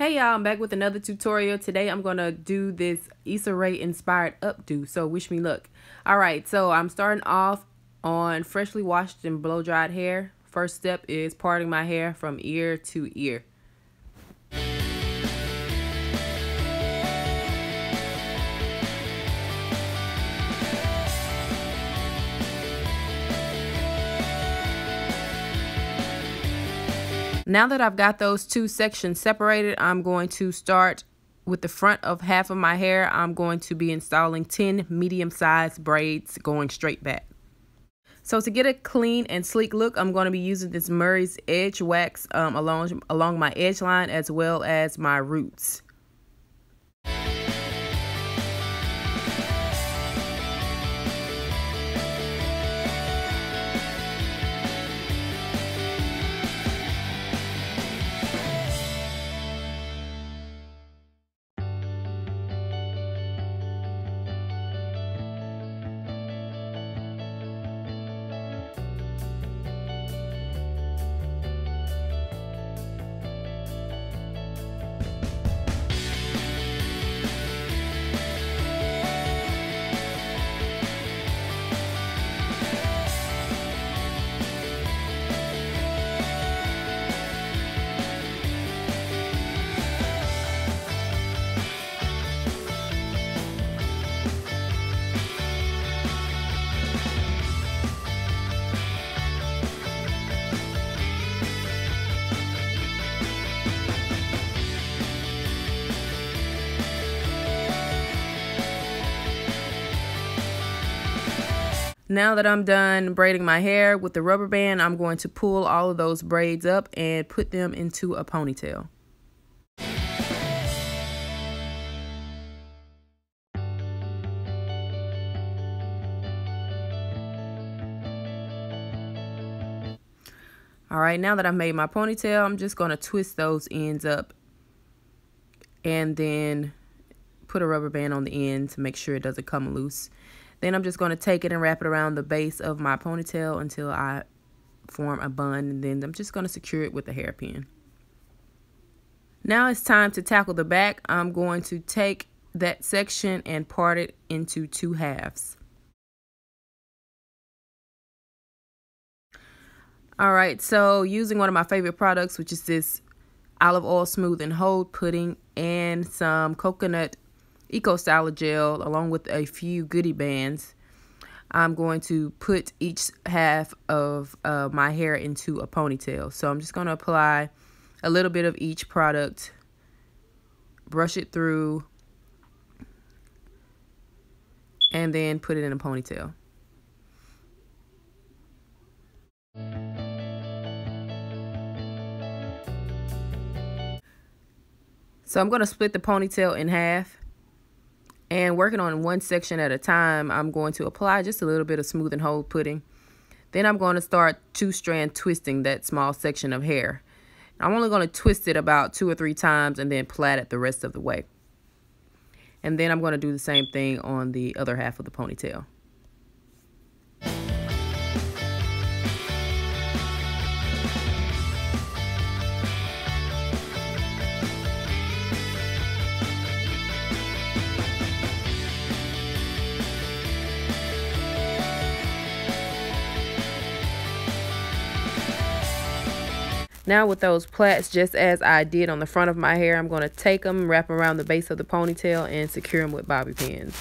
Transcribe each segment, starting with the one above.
Hey y'all, I'm back with another tutorial. Today I'm going to do this Issa Rae inspired updo, so wish me luck. Alright, so I'm starting off on freshly washed and blow dried hair. First step is parting my hair from ear to ear. Now that I've got those two sections separated, I'm going to start with the front of half of my hair. I'm going to be installing 10 medium-sized braids going straight back. So to get a clean and sleek look, I'm going to be using this Murray's Edge Wax um, along, along my edge line as well as my roots. Now that I'm done braiding my hair with the rubber band, I'm going to pull all of those braids up and put them into a ponytail. All right, now that I've made my ponytail, I'm just going to twist those ends up and then put a rubber band on the end to make sure it doesn't come loose. Then I'm just going to take it and wrap it around the base of my ponytail until I form a bun. And then I'm just going to secure it with a hairpin. Now it's time to tackle the back. I'm going to take that section and part it into two halves. All right, so using one of my favorite products, which is this olive oil smooth and hold pudding and some coconut Eco Styler Gel along with a few Goody bands. I'm going to put each half of uh, my hair into a ponytail. So I'm just going to apply a little bit of each product, brush it through, and then put it in a ponytail. So I'm going to split the ponytail in half and working on one section at a time, I'm going to apply just a little bit of smooth and hold pudding. Then I'm going to start two strand twisting that small section of hair. I'm only going to twist it about two or three times and then plait it the rest of the way. And then I'm going to do the same thing on the other half of the ponytail. Now with those plaits, just as I did on the front of my hair, I'm going to take them, wrap around the base of the ponytail, and secure them with bobby pins.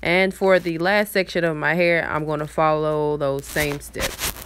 And for the last section of my hair, I'm going to follow those same steps.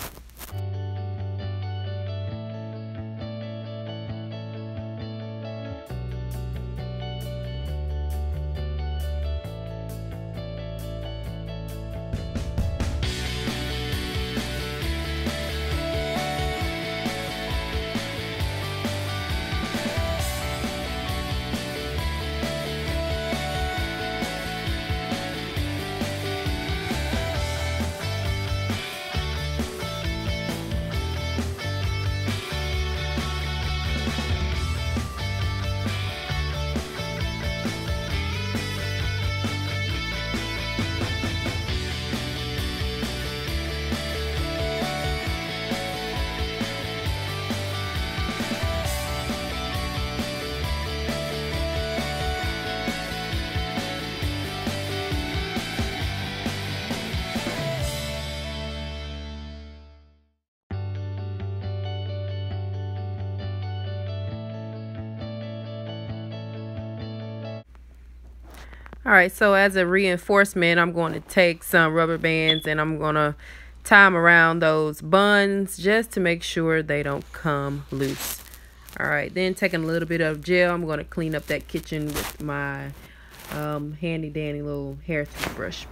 All right, so as a reinforcement, I'm going to take some rubber bands and I'm going to tie them around those buns just to make sure they don't come loose. All right, then taking a little bit of gel, I'm going to clean up that kitchen with my um, handy dandy little hair toothbrush.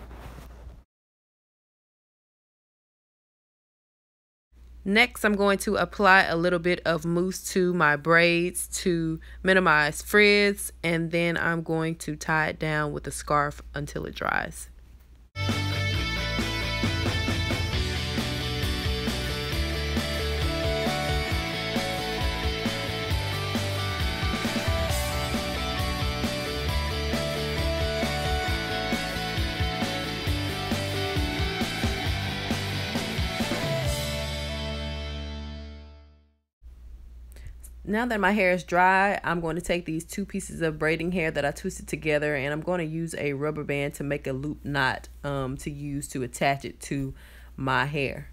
Next, I'm going to apply a little bit of mousse to my braids to minimize frizz, and then I'm going to tie it down with a scarf until it dries. Now that my hair is dry, I'm going to take these two pieces of braiding hair that I twisted together and I'm going to use a rubber band to make a loop knot um, to use to attach it to my hair.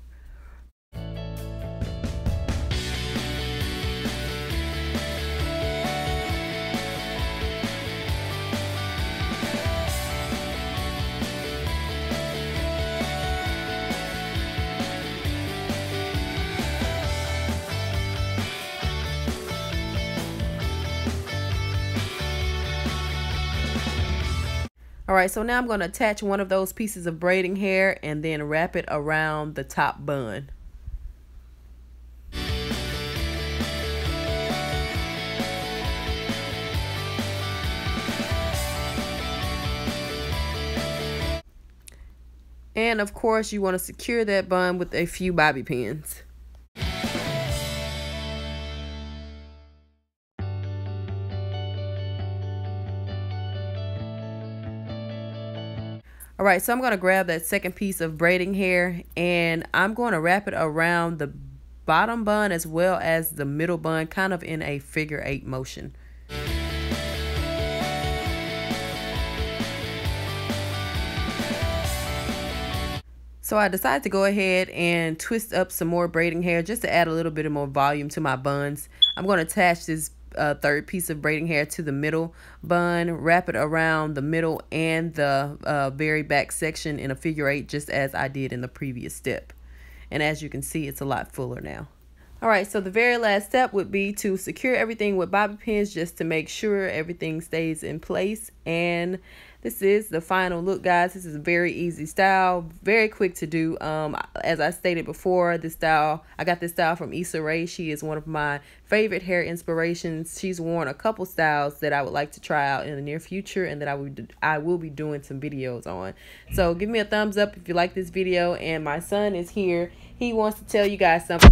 All right, so now I'm going to attach one of those pieces of braiding hair and then wrap it around the top bun. And of course, you want to secure that bun with a few bobby pins. All right, so I'm going to grab that second piece of braiding hair and I'm going to wrap it around the bottom bun as well as the middle bun, kind of in a figure eight motion. So I decided to go ahead and twist up some more braiding hair just to add a little bit of more volume to my buns. I'm going to attach this uh, third piece of braiding hair to the middle bun, wrap it around the middle and the uh, very back section in a figure eight, just as I did in the previous step. And as you can see, it's a lot fuller now. All right, so the very last step would be to secure everything with bobby pins just to make sure everything stays in place. And this is the final look, guys. This is a very easy style, very quick to do. Um, as I stated before, this style, I got this style from Issa Rae. She is one of my favorite hair inspirations. She's worn a couple styles that I would like to try out in the near future and that I would I will be doing some videos on. So give me a thumbs up if you like this video. And my son is here. He wants to tell you guys something.